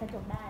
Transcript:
กระจกได้